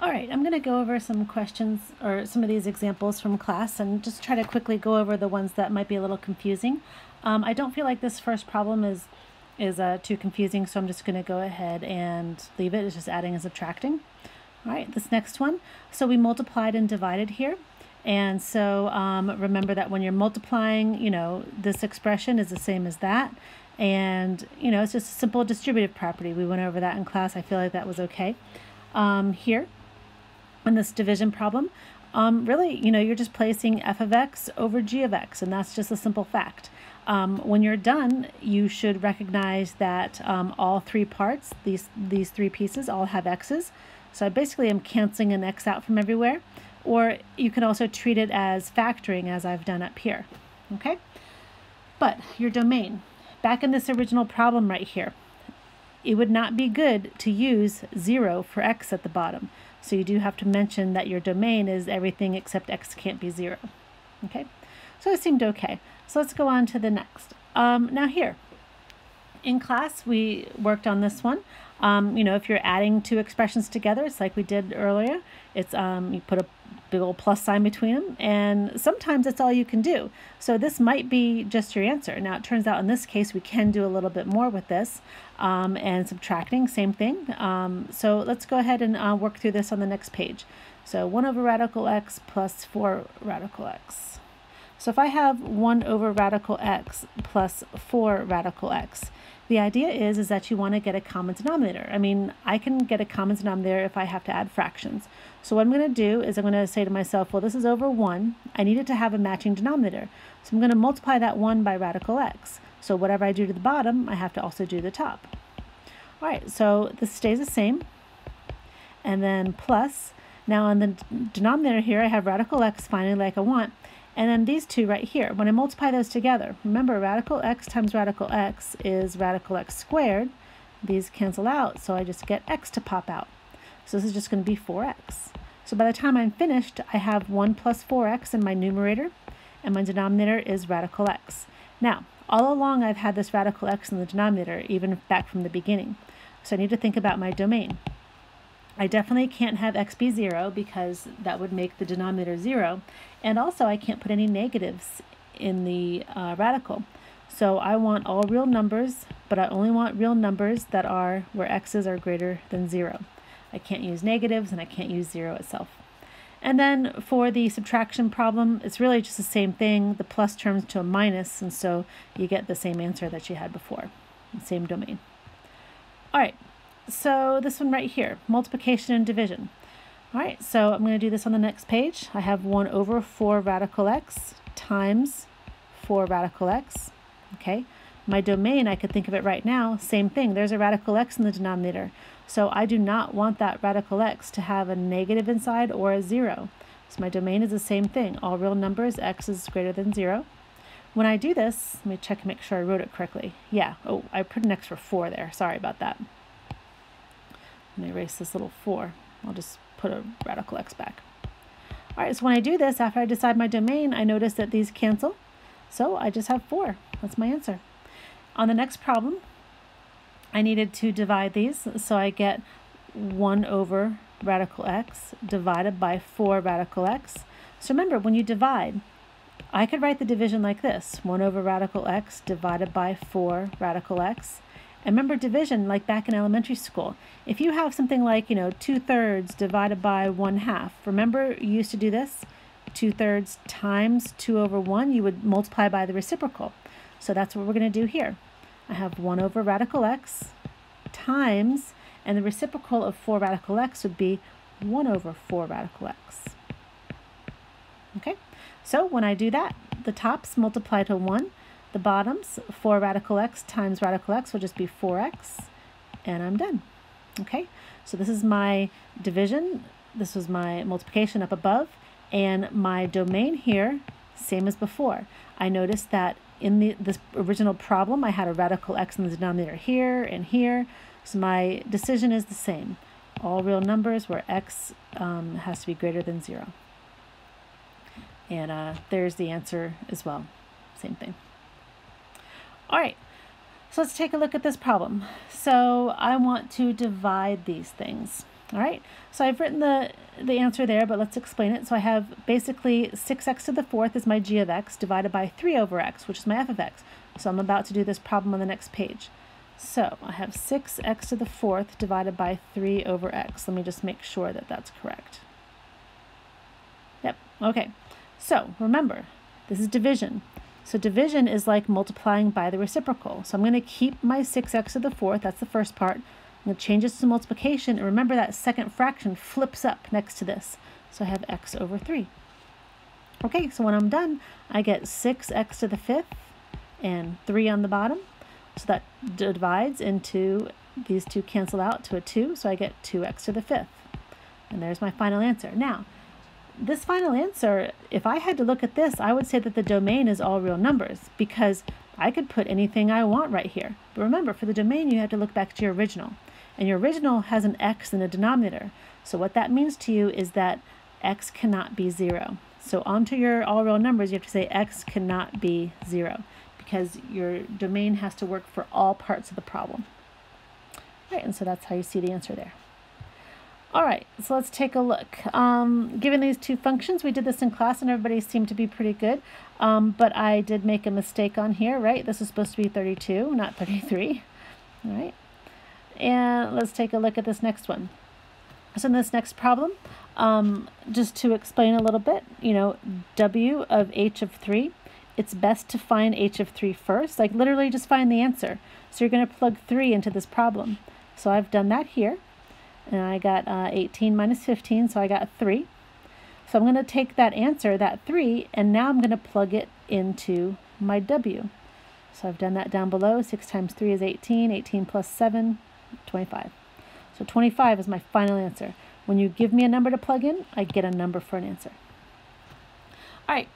All right, I'm going to go over some questions or some of these examples from class and just try to quickly go over the ones that might be a little confusing. Um, I don't feel like this first problem is is uh, too confusing, so I'm just going to go ahead and leave it. It's just adding and subtracting. All right, this next one. So we multiplied and divided here. And so um, remember that when you're multiplying, you know, this expression is the same as that. And, you know, it's just a simple distributive property. We went over that in class. I feel like that was okay. Um, here, in this division problem, um, really, you know, you're just placing f of x over g of x, and that's just a simple fact. Um, when you're done, you should recognize that um, all three parts, these, these three pieces, all have x's. So I basically am canceling an x out from everywhere. Or you can also treat it as factoring as I've done up here. Okay? But your domain, back in this original problem right here, it would not be good to use 0 for x at the bottom. So you do have to mention that your domain is everything except x can't be 0. Okay? So it seemed okay. So let's go on to the next. Um, now here, in class, we worked on this one. Um, you know, if you're adding two expressions together, it's like we did earlier. It's um, you put a big old plus sign between them, and sometimes that's all you can do. So this might be just your answer. Now it turns out in this case we can do a little bit more with this, um, and subtracting, same thing. Um, so let's go ahead and uh, work through this on the next page. So 1 over radical x plus 4 radical x. So if I have 1 over radical x plus 4 radical x, the idea is, is that you want to get a common denominator. I mean, I can get a common denominator if I have to add fractions. So what I'm going to do is I'm going to say to myself, well, this is over 1. I need it to have a matching denominator. So I'm going to multiply that 1 by radical x. So whatever I do to the bottom, I have to also do the top. All right, so this stays the same. And then plus, now on the denominator here, I have radical x finally like I want. And then these two right here, when I multiply those together, remember radical x times radical x is radical x squared. These cancel out, so I just get x to pop out. So this is just going to be 4x. So by the time I'm finished, I have 1 plus 4x in my numerator, and my denominator is radical x. Now, all along I've had this radical x in the denominator, even back from the beginning. So I need to think about my domain. I definitely can't have x be 0 because that would make the denominator 0. And also I can't put any negatives in the uh, radical. So I want all real numbers, but I only want real numbers that are where x's are greater than 0. I can't use negatives and I can't use 0 itself. And then for the subtraction problem, it's really just the same thing. The plus turns to a minus, and so you get the same answer that you had before, same domain. All right, so this one right here, multiplication and division. All right, so I'm going to do this on the next page. I have 1 over 4 radical x times 4 radical x. Okay, my domain, I could think of it right now, same thing. There's a radical x in the denominator. So I do not want that radical x to have a negative inside or a 0. So my domain is the same thing. All real numbers, x is greater than 0. When I do this, let me check and make sure I wrote it correctly. Yeah, oh, I put an extra 4 there. Sorry about that. Let me erase this little 4. I'll just put a radical x back. All right, so when I do this, after I decide my domain, I notice that these cancel. So I just have 4. That's my answer. On the next problem, I needed to divide these, so I get 1 over radical x divided by 4 radical x. So remember, when you divide, I could write the division like this, 1 over radical x divided by 4 radical x. And remember division, like back in elementary school. If you have something like, you know, 2 thirds divided by 1 half, remember you used to do this? 2 thirds times 2 over 1, you would multiply by the reciprocal. So that's what we're going to do here. I have 1 over radical x times, and the reciprocal of 4 radical x would be 1 over 4 radical x. Okay, so when I do that, the tops multiply to 1, the bottoms, 4 radical x times radical x will just be 4x, and I'm done. Okay, so this is my division, this was my multiplication up above, and my domain here, same as before. I noticed that in the this original problem, I had a radical x in the denominator here and here, so my decision is the same. All real numbers where x um, has to be greater than 0. And uh, there's the answer as well. Same thing. All right, So let's take a look at this problem. So I want to divide these things. All right, so I've written the, the answer there, but let's explain it. So I have basically 6x to the fourth is my g of x divided by 3 over x, which is my f of x. So I'm about to do this problem on the next page. So I have 6x to the fourth divided by 3 over x. Let me just make sure that that's correct. Yep, okay. So remember, this is division. So division is like multiplying by the reciprocal. So I'm going to keep my 6x to the fourth, that's the first part. I'm going to change this to multiplication, and remember that second fraction flips up next to this. So I have x over 3. Okay, so when I'm done, I get 6x to the fifth and 3 on the bottom. So that divides into, these two cancel out to a 2, so I get 2x to the fifth. And there's my final answer. Now, this final answer, if I had to look at this, I would say that the domain is all real numbers because I could put anything I want right here. But remember, for the domain, you have to look back to your original. And your original has an x in the denominator. So what that means to you is that x cannot be 0. So onto your all real numbers, you have to say x cannot be 0 because your domain has to work for all parts of the problem. Right, and so that's how you see the answer there. All right, so let's take a look. Um, given these two functions, we did this in class and everybody seemed to be pretty good, um, but I did make a mistake on here, right? This is supposed to be 32, not 33, all right? And let's take a look at this next one. So in this next problem, um, just to explain a little bit, you know, w of h of 3, it's best to find h of 3 first, like literally just find the answer. So you're going to plug 3 into this problem. So I've done that here and I got uh, 18 minus 15, so I got 3. So I'm going to take that answer, that 3, and now I'm going to plug it into my W. So I've done that down below. 6 times 3 is 18. 18 plus 7, 25. So 25 is my final answer. When you give me a number to plug in, I get a number for an answer. All right,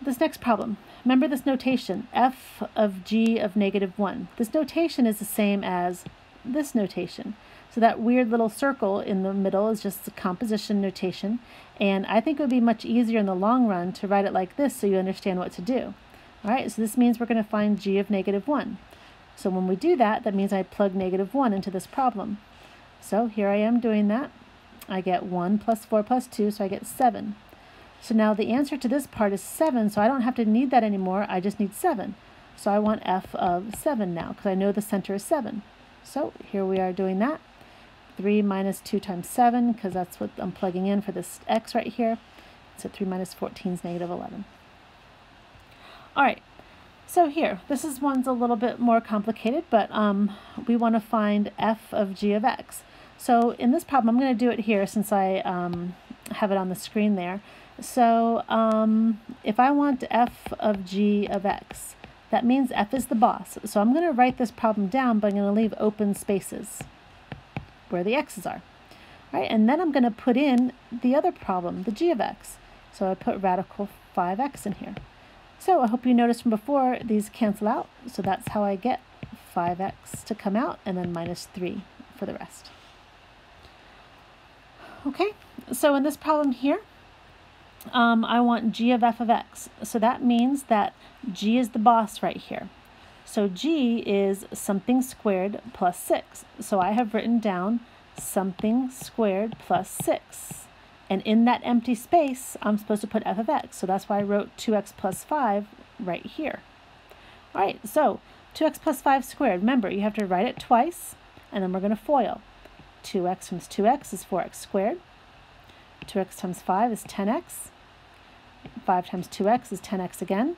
this next problem. Remember this notation, f of g of negative 1. This notation is the same as this notation. So that weird little circle in the middle is just a composition notation. And I think it would be much easier in the long run to write it like this so you understand what to do. All right, so this means we're going to find g of negative 1. So when we do that, that means I plug negative 1 into this problem. So here I am doing that. I get 1 plus 4 plus 2, so I get 7. So now the answer to this part is 7, so I don't have to need that anymore. I just need 7. So I want f of 7 now, because I know the center is 7. So here we are doing that. 3 minus 2 times 7, because that's what I'm plugging in for this x right here. So 3 minus 14 is negative 11. All right, so here, this is one's a little bit more complicated, but um, we want to find f of g of x. So in this problem, I'm going to do it here since I um, have it on the screen there. So um, if I want f of g of x, that means f is the boss. So I'm going to write this problem down, but I'm going to leave open spaces where the x's are. Right, and then I'm going to put in the other problem, the g of x. So I put radical 5x in here. So I hope you noticed from before, these cancel out. So that's how I get 5x to come out, and then minus 3 for the rest. Okay, so in this problem here, um, I want g of f of x. So that means that g is the boss right here. So g is something squared plus 6. So I have written down something squared plus 6. And in that empty space, I'm supposed to put f of x. So that's why I wrote 2x plus 5 right here. All right, so 2x plus 5 squared. Remember, you have to write it twice, and then we're going to FOIL. 2x times 2x is 4x squared. 2x times 5 is 10x. 5 times 2x is 10x again.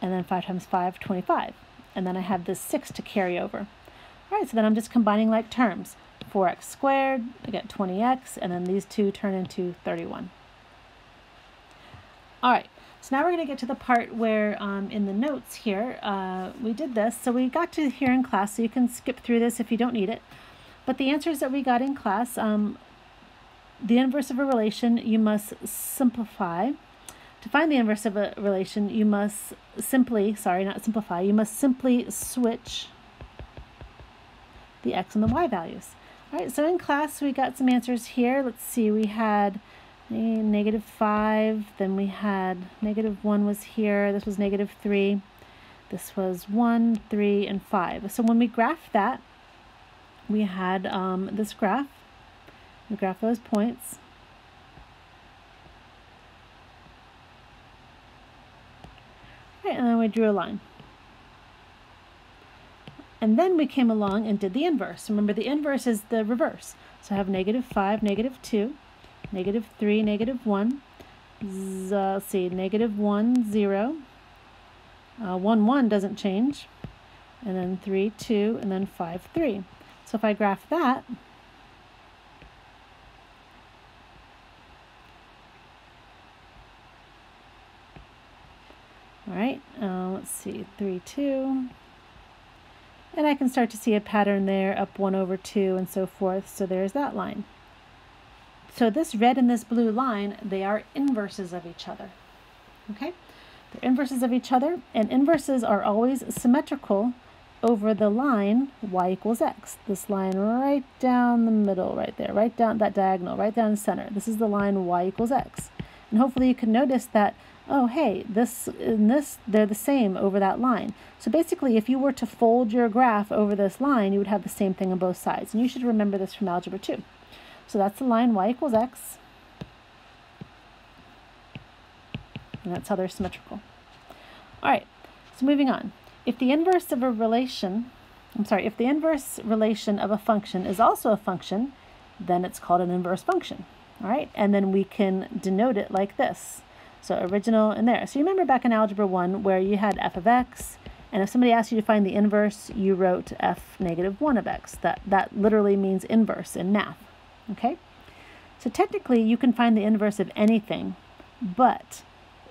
And then 5 times 5, 25 and then I have this 6 to carry over. All right, so then I'm just combining like terms. 4x squared, I get 20x, and then these two turn into 31. All right, so now we're going to get to the part where um, in the notes here, uh, we did this. So we got to here in class, so you can skip through this if you don't need it. But the answers that we got in class, um, the inverse of a relation, you must simplify to find the inverse of a relation, you must simply, sorry, not simplify, you must simply switch the x and the y values. All right, so in class we got some answers here. Let's see, we had negative 5, then we had negative 1 was here, this was negative 3. This was 1, 3, and 5. So when we graphed that, we had um, this graph. We graph those points. Right, and then we drew a line. And then we came along and did the inverse. Remember, the inverse is the reverse. So I have negative 5, negative 2, negative 3, negative 1. Z uh, let's see, negative 1, 0. Uh, 1, 1 doesn't change. And then 3, 2, and then 5, 3. So if I graph that, all right, uh, let's see, 3, 2. And I can start to see a pattern there, up 1 over 2 and so forth. So there's that line. So this red and this blue line, they are inverses of each other. Okay? They're inverses of each other, and inverses are always symmetrical over the line y equals x. This line right down the middle, right there, right down that diagonal, right down the center. This is the line y equals x. And hopefully you can notice that oh, hey, this and this, they're the same over that line. So basically, if you were to fold your graph over this line, you would have the same thing on both sides. And you should remember this from Algebra 2. So that's the line y equals x. And that's how they're symmetrical. All right, so moving on. If the inverse of a relation, I'm sorry, if the inverse relation of a function is also a function, then it's called an inverse function. All right, and then we can denote it like this. So original and there. So you remember back in Algebra 1 where you had f of x, and if somebody asked you to find the inverse, you wrote f negative 1 of x. That, that literally means inverse in math, okay? So technically you can find the inverse of anything, but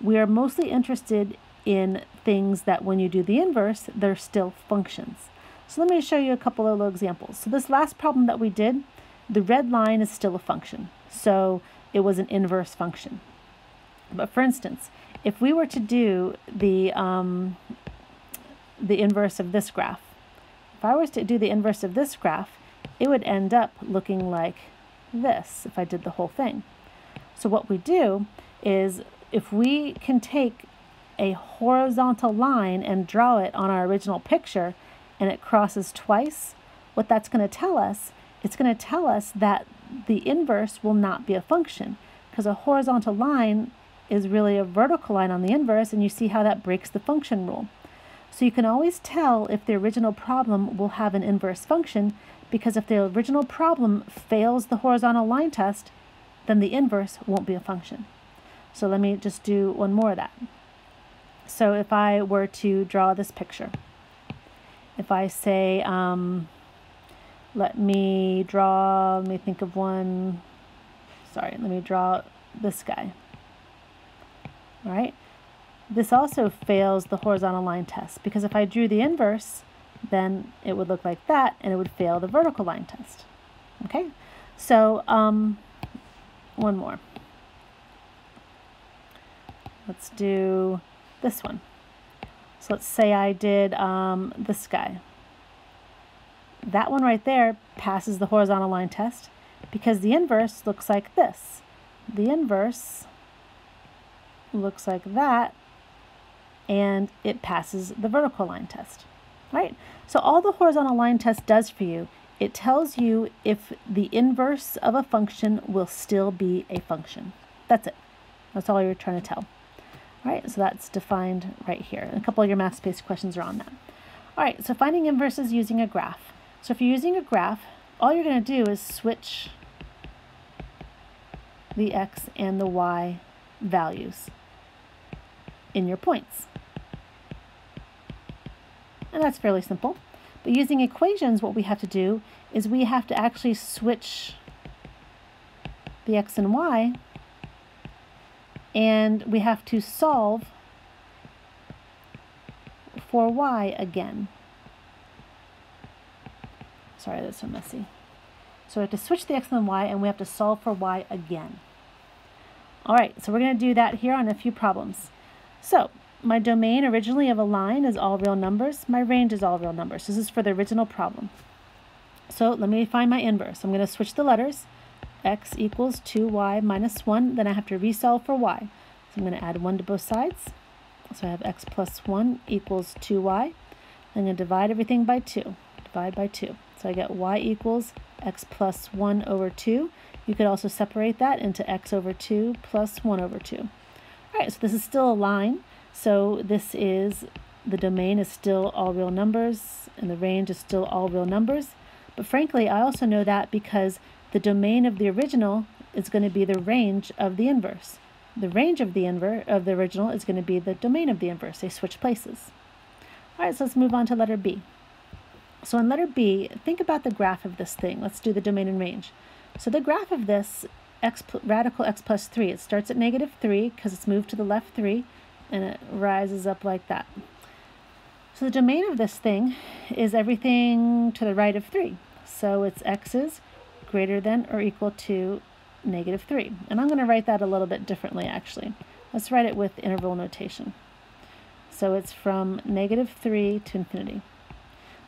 we are mostly interested in things that when you do the inverse, they're still functions. So let me show you a couple of little examples. So this last problem that we did, the red line is still a function. So it was an inverse function. But for instance, if we were to do the, um, the inverse of this graph, if I was to do the inverse of this graph, it would end up looking like this if I did the whole thing. So what we do is if we can take a horizontal line and draw it on our original picture and it crosses twice, what that's going to tell us, it's going to tell us that the inverse will not be a function because a horizontal line is really a vertical line on the inverse, and you see how that breaks the function rule. So you can always tell if the original problem will have an inverse function, because if the original problem fails the horizontal line test, then the inverse won't be a function. So let me just do one more of that. So if I were to draw this picture, if I say, um, let me draw, let me think of one, sorry, let me draw this guy. Right. This also fails the horizontal line test because if I drew the inverse, then it would look like that and it would fail the vertical line test. Okay, so um, one more. Let's do this one. So let's say I did um, this guy. That one right there passes the horizontal line test because the inverse looks like this. The inverse looks like that, and it passes the vertical line test, right? So all the horizontal line test does for you, it tells you if the inverse of a function will still be a function. That's it. That's all you're trying to tell. All right, so that's defined right here. a couple of your Mathspace questions are on that. All right, so finding inverses using a graph. So if you're using a graph, all you're going to do is switch the x and the y values in your points. And that's fairly simple. But using equations, what we have to do is we have to actually switch the x and y, and we have to solve for y again. Sorry, that's so messy. So we have to switch the x and the y, and we have to solve for y again. All right, so we're going to do that here on a few problems. So my domain originally of a line is all real numbers. My range is all real numbers. This is for the original problem. So let me find my inverse. I'm going to switch the letters. x equals 2y minus 1. Then I have to resolve for y. So I'm going to add 1 to both sides. So I have x plus 1 equals 2y. I'm going to divide everything by 2. Divide by 2. So I get y equals x plus 1 over 2. You could also separate that into x over 2 plus 1 over 2. All right, so this is still a line. So this is, the domain is still all real numbers, and the range is still all real numbers. But frankly, I also know that because the domain of the original is going to be the range of the inverse. The range of the inverse of the original is going to be the domain of the inverse. They switch places. All right, so let's move on to letter B. So in letter B, think about the graph of this thing. Let's do the domain and range. So the graph of this x radical x plus 3, it starts at negative 3 because it's moved to the left 3, and it rises up like that. So the domain of this thing is everything to the right of 3. So it's x's greater than or equal to negative 3. And I'm going to write that a little bit differently, actually. Let's write it with interval notation. So it's from negative 3 to infinity.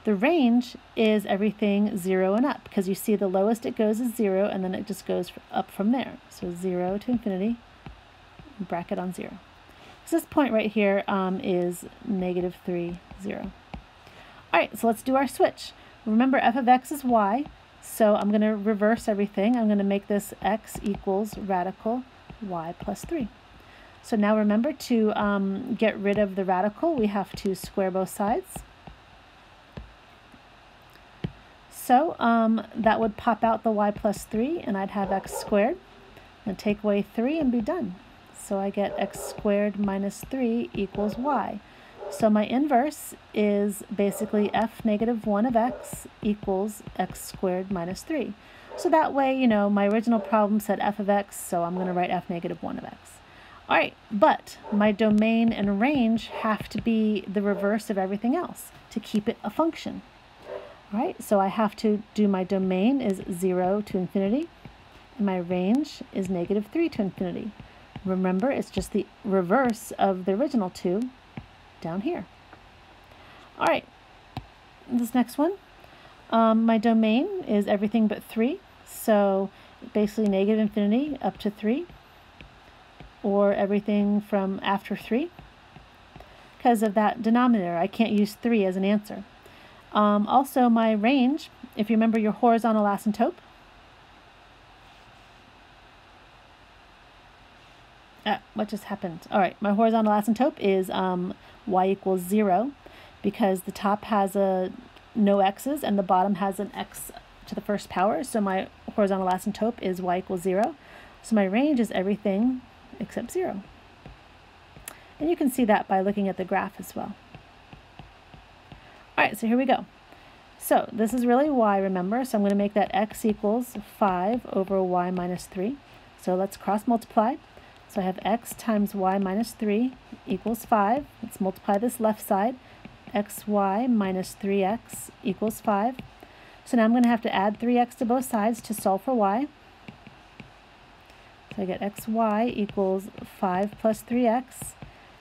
The range is everything 0 and up, because you see the lowest it goes is 0, and then it just goes up from there. So 0 to infinity, bracket on 0. So this point right here um, is negative 3, 0. All right, so let's do our switch. Remember, f of x is y, so I'm going to reverse everything. I'm going to make this x equals radical y plus 3. So now remember to um, get rid of the radical, we have to square both sides. So um, that would pop out the y plus 3, and I'd have x squared. And take away 3 and be done. So I get x squared minus 3 equals y. So my inverse is basically f negative 1 of x equals x squared minus 3. So that way, you know, my original problem said f of x, so I'm going to write f negative 1 of x. All right, but my domain and range have to be the reverse of everything else to keep it a function. All right, so I have to do my domain is 0 to infinity, and my range is negative 3 to infinity. Remember, it's just the reverse of the original two, down here. All right, this next one, um, my domain is everything but 3. So basically negative infinity up to 3 or everything from after 3. Because of that denominator, I can't use 3 as an answer. Um, also, my range, if you remember your horizontal asymptote, uh, what just happened? All right, my horizontal asymptote is um, y equals 0 because the top has a no x's and the bottom has an x to the first power. So my horizontal asymptote is y equals 0. So my range is everything except 0. And you can see that by looking at the graph as well. All right, so here we go. So this is really y, remember? So I'm going to make that x equals 5 over y minus 3. So let's cross multiply. So I have x times y minus 3 equals 5. Let's multiply this left side. xy minus 3x equals 5. So now I'm going to have to add 3x to both sides to solve for y. So I get xy equals 5 plus 3x.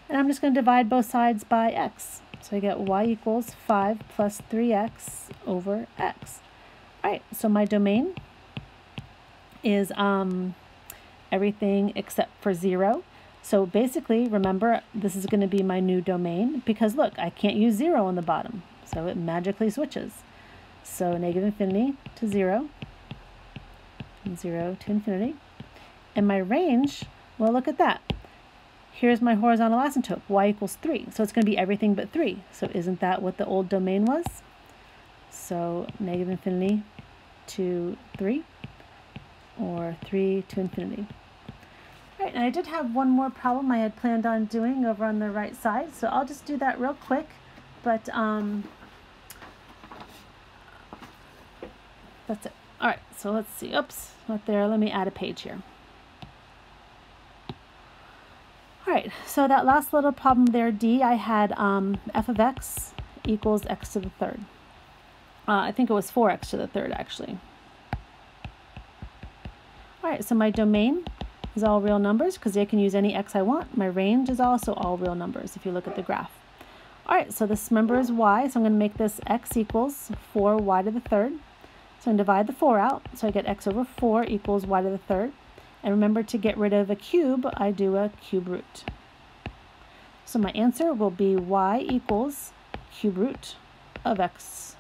And I'm just going to divide both sides by x. So I get y equals 5 plus 3x over x. All right, so my domain is um, everything except for 0. So basically, remember, this is going to be my new domain because look, I can't use 0 on the bottom. So it magically switches. So negative infinity to 0, and 0 to infinity. And my range, well, look at that. Here's my horizontal asymptote, y equals 3. So it's going to be everything but 3. So isn't that what the old domain was? So negative infinity to 3, or 3 to infinity. All right, and I did have one more problem I had planned on doing over on the right side, so I'll just do that real quick. But um, that's it. All right, so let's see. Oops, not there. Let me add a page here. All right, so that last little problem there, D, I had um, f of x equals x to the third. Uh, I think it was 4x to the third, actually. All right, so my domain is all real numbers because I can use any x I want. My range is also all real numbers if you look at the graph. All right, so this number is y, so I'm going to make this x equals 4y to the third. So I'm going to divide the 4 out, so I get x over 4 equals y to the third. And remember to get rid of a cube, I do a cube root. So my answer will be y equals cube root of x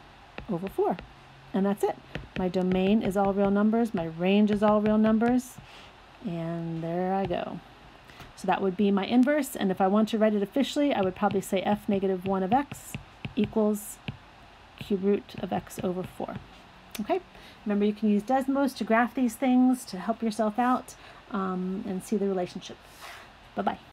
over 4. And that's it. My domain is all real numbers. My range is all real numbers. And there I go. So that would be my inverse. And if I want to write it officially, I would probably say f negative 1 of x equals cube root of x over 4. Okay, remember you can use Desmos to graph these things to help yourself out um, and see the relationship. Bye-bye.